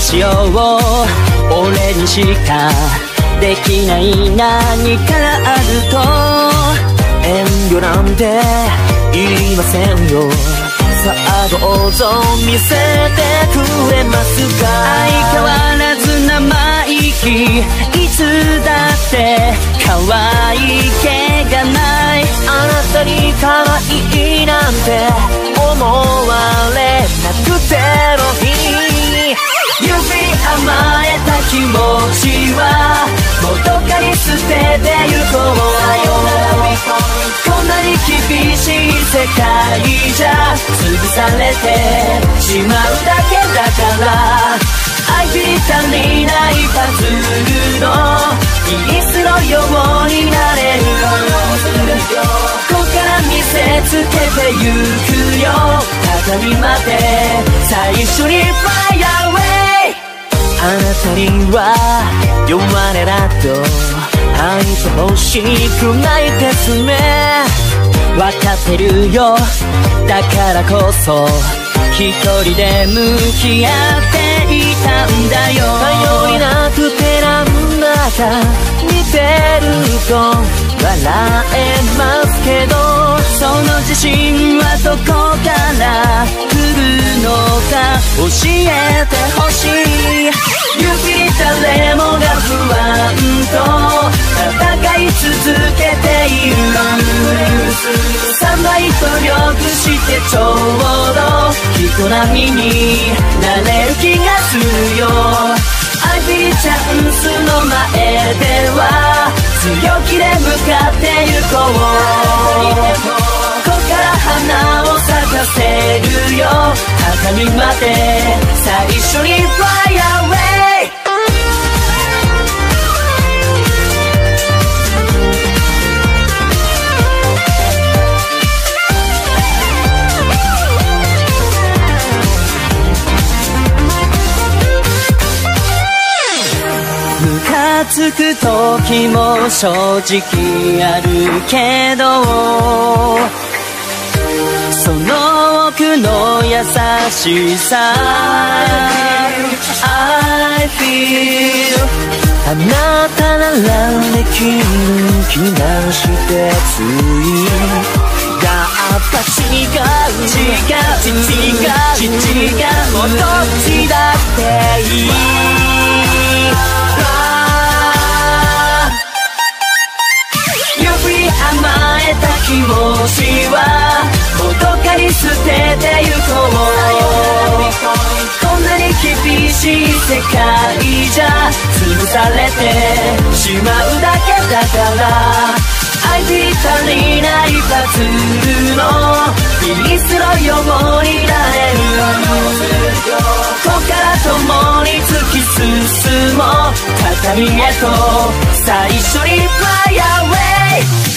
しよう。俺にしかできない何かあると。遠慮なんていりませんよ。さあどうぞ見せてくれますか。相変わらず生意気。いつだって可愛い毛がない。あなたに可愛いなんて思捨ててゆこうこんなに厳しい世界じゃ潰されてしまうだけだから愛ぴったりないパズルのピースのようになれるここから見せつけてゆくよ畳まで最初に Fly away あなたには弱音だと愛してほしくないですね。わかってるよ。だからこそ一人で向き合っていたんだよ。頼りなくてなんだか似てると笑えますけどその自信はどこから来るのか教えてほしい。指誰もが不安ちょうど人並みになれる気がするよ。I be チャンスの前では強気で向かってゆこう。ここから花を咲かせるよ。畳まで最初に Fly away つく時も正直あるけどその奥の優しさ I feel あなたならできる気がしてつい。やっぱ違う。違う。違う。違う。もう捨ててゆこうこんなに厳しい世界じゃ潰されてしまうだけだから。愛ぴったりないパズルの。ピースのようになれるここから共に突き進もう畳へと。最初に Fly away 愛び見せつけてゆこう